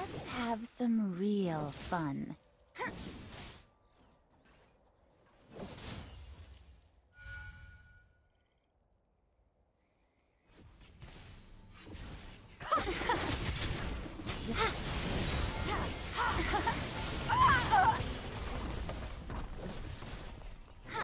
Let's have some real fun.